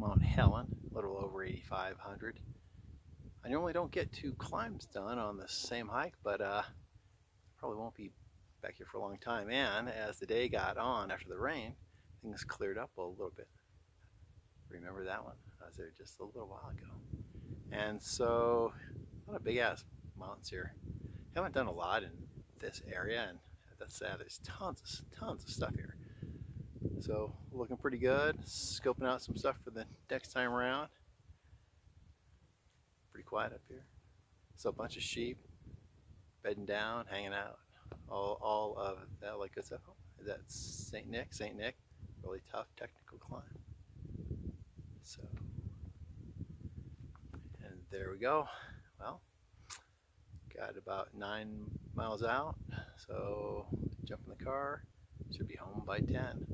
Mount Helen, a little over 8,500. I normally don't get two climbs done on the same hike, but uh, probably won't be back here for a long time. And as the day got on after the rain, things cleared up a little bit. Remember that one? I was there just a little while ago. And so, a lot of big ass mountains here. Haven't done a lot in this area, and that's sad. There's tons tons of stuff here. So looking pretty good. Scoping out some stuff for the next time around. Pretty quiet up here. So a bunch of sheep bedding down, hanging out. All, all of that like good stuff. Is that St. Nick? St. Nick. Really tough technical climb. So, and there we go. Well, got about nine miles out. So jump in the car. Should be home by 10.